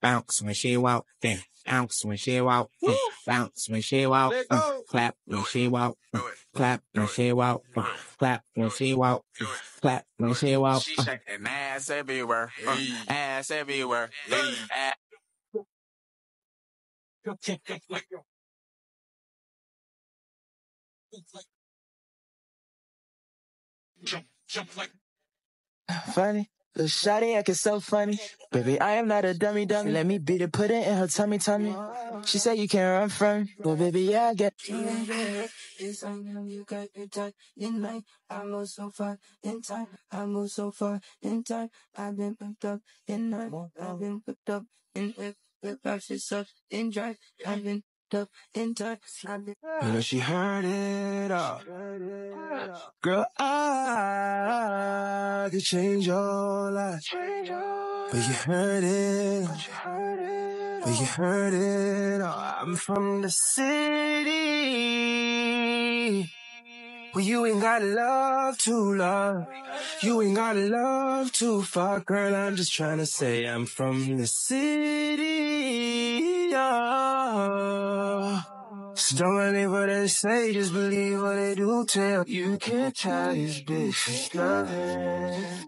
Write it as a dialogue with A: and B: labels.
A: Bounce when she walk, then bounce when she walk, mm. bounce when she walk, uh, clap when she walk, uh, clap when she walk, uh, clap when she walk, uh, clap when she walk.
B: She shaking ass everywhere, uh, ass everywhere, ass.
C: Jump, jump like funny. Little shawty acting so funny. Baby, I am not a dummy dummy. Let me beat it, put it in her tummy tummy. She said you can't run from me. But baby, yeah, I get
D: It's I know you got your touch in night. I move so far in time. I move so far in time. I've been picked up in night. I've been picked up in whip. Whip out sucks in drive. I've been up in time. I've been.
C: Know she heard it all. Girl, I could change your life. But you heard it. But you heard it all. I'm from the city. Well, you ain't got love to love. You ain't got love to fuck, girl. I'm just trying to say I'm from the city. Yeah. Don't believe what they say, just believe what they do tell. You can't tell this bitch she's loving.